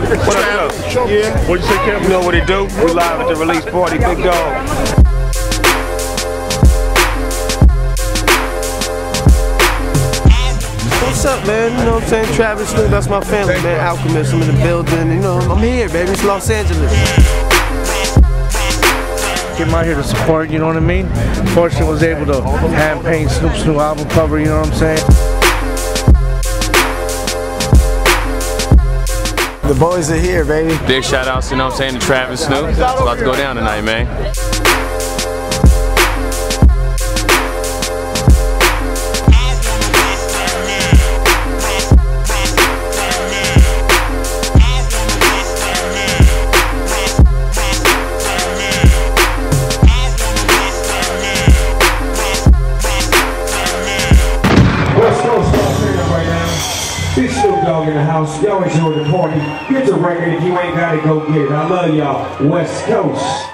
What up, though? Yeah. What'd you say, Kevin? You know what it do? We live at the release party, big dog. What's up, man? You know what I'm saying? Travis Snoop, that's my family, man. Alchemist, I'm in the building. You know, I'm here, baby. It's Los Angeles. Came out here to support, you know what I mean? Fortunately was able to hand paint Snoop's new album cover, you know what I'm saying? The boys are here, baby. Big shout outs, you know what I'm saying, to Travis Snoop. It's about to go down tonight, man. West Snoop Dogg in the house. Y'all enjoy the party. Get the record if you ain't got it, go get it. I love y'all. West Coast.